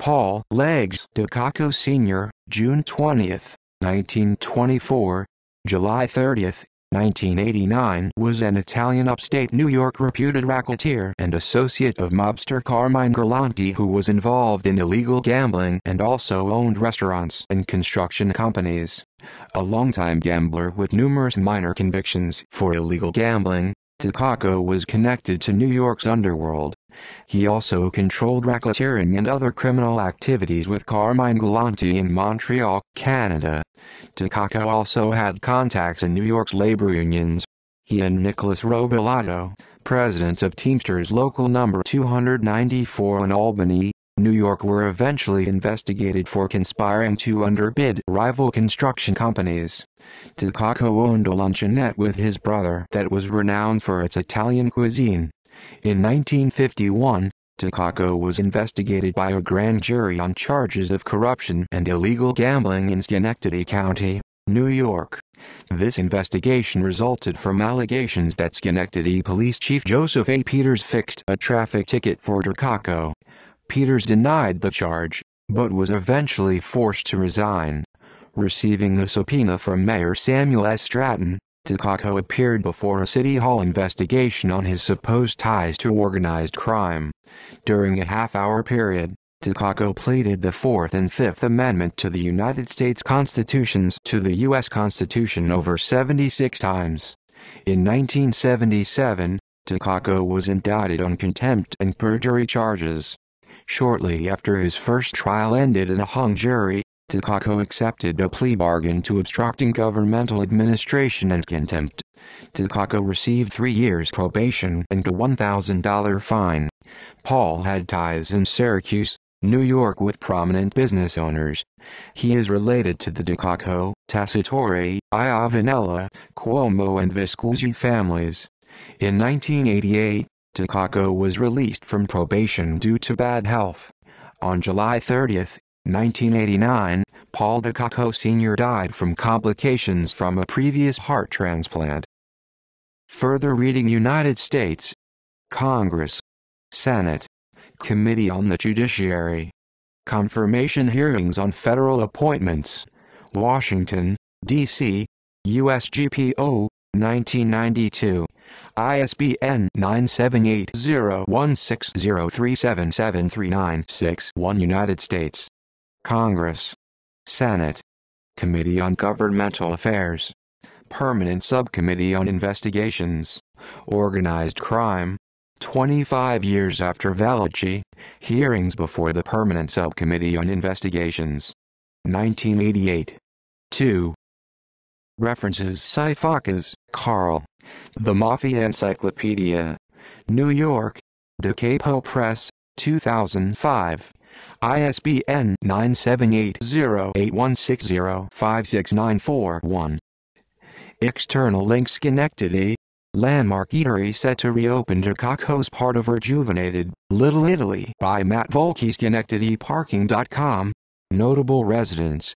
Paul Legs DiCocco Sr., June 20, 1924, July 30, 1989 was an Italian upstate New York reputed racketeer and associate of mobster Carmine Galante who was involved in illegal gambling and also owned restaurants and construction companies. A longtime gambler with numerous minor convictions for illegal gambling, DiCocco was connected to New York's underworld. He also controlled racketeering and other criminal activities with Carmine Galante in Montreal, Canada. DiCocco also had contacts in New York's labor unions. He and Nicholas Robillotto, president of Teamsters Local Number 294 in Albany, New York were eventually investigated for conspiring to underbid rival construction companies. DiCocco owned a luncheonette with his brother that was renowned for its Italian cuisine. In 1951, DiCocco was investigated by a grand jury on charges of corruption and illegal gambling in Schenectady County, New York. This investigation resulted from allegations that Schenectady Police Chief Joseph A. Peters fixed a traffic ticket for DiCocco. Peters denied the charge, but was eventually forced to resign. Receiving a subpoena from Mayor Samuel S. Stratton, DiCocco appeared before a City Hall investigation on his supposed ties to organized crime. During a half-hour period, DiCocco pleaded the Fourth and Fifth Amendment to the United States Constitutions to the U.S. Constitution over 76 times. In 1977, DiCocco was indicted on contempt and perjury charges. Shortly after his first trial ended in a hung jury, DiCocco accepted a plea bargain to obstructing governmental administration and contempt. DiCocco received three years probation and a $1,000 fine. Paul had ties in Syracuse, New York with prominent business owners. He is related to the DiCocco, Tessitore, Iavinella, Cuomo and Viscusi families. In 1988, DiCocco was released from probation due to bad health. On July 30, 1989, Paul DiCocco Sr. died from complications from a previous heart transplant. Further reading United States Congress Senate Committee on the Judiciary Confirmation hearings on federal appointments Washington, D.C., USGPO, 1992 ISBN 978-0160377396 1 United States Congress Senate Committee on Governmental Affairs Permanent Subcommittee on Investigations Organized Crime 25 years after Valachi, hearings before the Permanent Subcommittee on Investigations 1988 2 References Sifakis, Carl. The Mafia Encyclopedia. New York. Da Capo Press, 2005. ISBN 978-0160-5694-1. External links Schenectady. Landmark Eatery set to reopen to DiCocco's part of Rejuvenated, Little Italy by Matt Volke Schenectadyparking.com. Notable residents